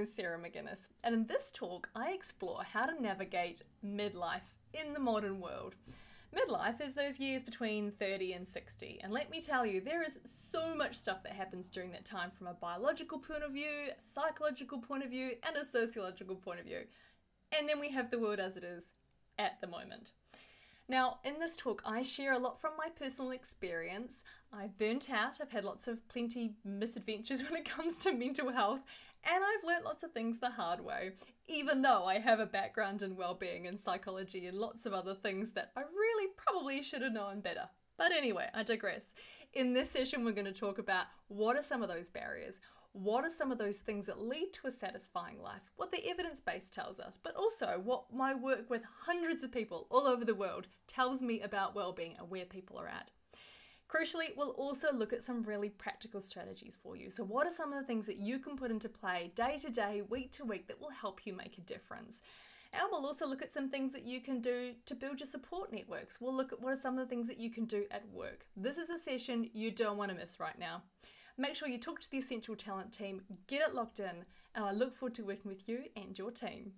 is Sarah McGuinness, and in this talk, I explore how to navigate midlife in the modern world. Midlife is those years between 30 and 60, and let me tell you, there is so much stuff that happens during that time from a biological point of view, psychological point of view, and a sociological point of view. And then we have the world as it is at the moment. Now, in this talk, I share a lot from my personal experience. I've burnt out, I've had lots of plenty misadventures when it comes to mental health, and I've learnt lots of things the hard way, even though I have a background in well-being and psychology and lots of other things that I really probably should have known better. But anyway, I digress. In this session, we're going to talk about what are some of those barriers, what are some of those things that lead to a satisfying life, what the evidence base tells us, but also what my work with hundreds of people all over the world tells me about well-being and where people are at. Crucially, we'll also look at some really practical strategies for you. So, what are some of the things that you can put into play day to day, week to week that will help you make a difference? And we'll also look at some things that you can do to build your support networks. We'll look at what are some of the things that you can do at work. This is a session you don't want to miss right now. Make sure you talk to the Essential Talent team, get it locked in, and I look forward to working with you and your team.